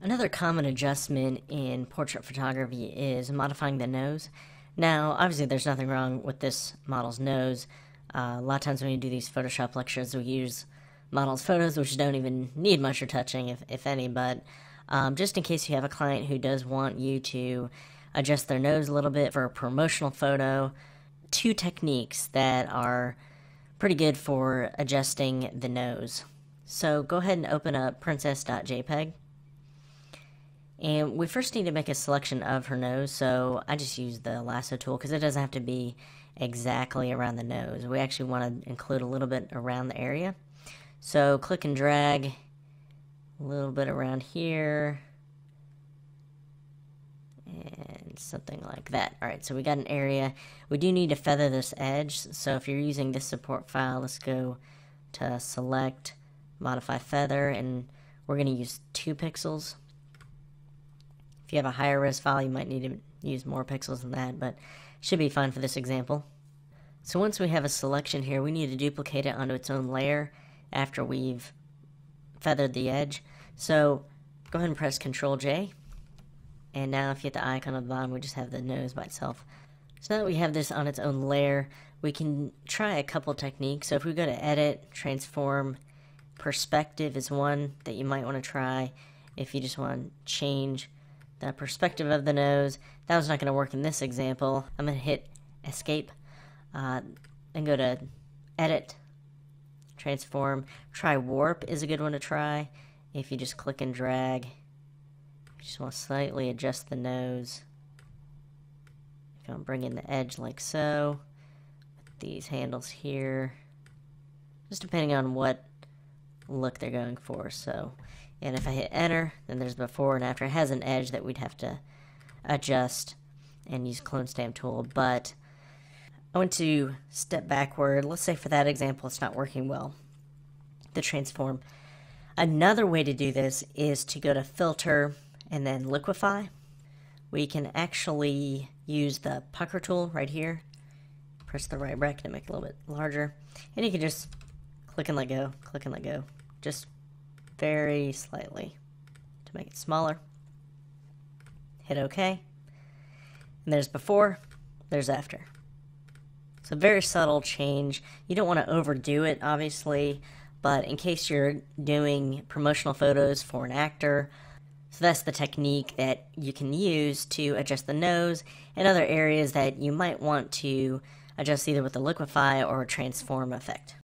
Another common adjustment in portrait photography is modifying the nose. Now, obviously, there's nothing wrong with this model's nose. Uh, a lot of times when we do these Photoshop lectures, we use models' photos, which don't even need much retouching, if, if any, but um, just in case you have a client who does want you to adjust their nose a little bit for a promotional photo, two techniques that are pretty good for adjusting the nose. So go ahead and open up princess.jpg. And we first need to make a selection of her nose, so I just use the lasso tool because it doesn't have to be exactly around the nose. We actually want to include a little bit around the area. So click and drag a little bit around here and something like that. All right, so we got an area. We do need to feather this edge. So if you're using this support file, let's go to select, modify feather, and we're going to use two pixels. If you have a higher res file, you might need to use more pixels than that, but should be fine for this example. So once we have a selection here, we need to duplicate it onto its own layer after we've feathered the edge. So go ahead and press Control J. And now if you hit the icon on the bottom, we just have the nose by itself. So now that we have this on its own layer, we can try a couple techniques. So if we go to Edit, Transform, Perspective is one that you might want to try if you just want to change the perspective of the nose. That was not going to work in this example. I'm going to hit Escape uh, and go to Edit, Transform. Try Warp is a good one to try if you just click and drag. You just want to slightly adjust the nose. If you want to bring in the edge like so, with these handles here, just depending on what look they're going for. So and if I hit enter, then there's before and after. It has an edge that we'd have to adjust and use clone stamp tool, but I want to step backward. Let's say for that example, it's not working well, the transform. Another way to do this is to go to filter and then liquify. We can actually use the pucker tool right here. Press the right bracket to make it a little bit larger. And you can just click and let go, click and let go. Just very slightly to make it smaller. Hit OK. And there's before, there's after. It's a very subtle change. You don't want to overdo it, obviously, but in case you're doing promotional photos for an actor, so that's the technique that you can use to adjust the nose and other areas that you might want to adjust either with the liquify or transform effect.